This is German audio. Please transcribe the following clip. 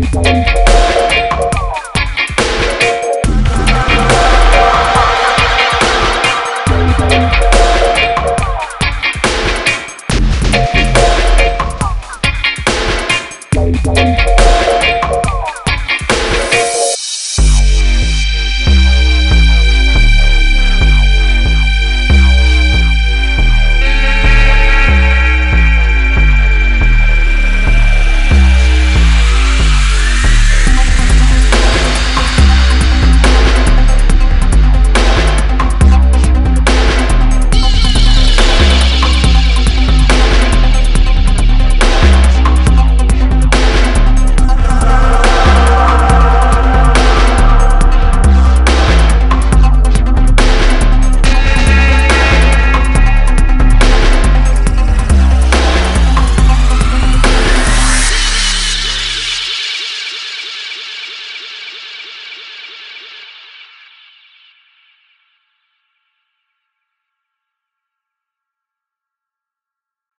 Musik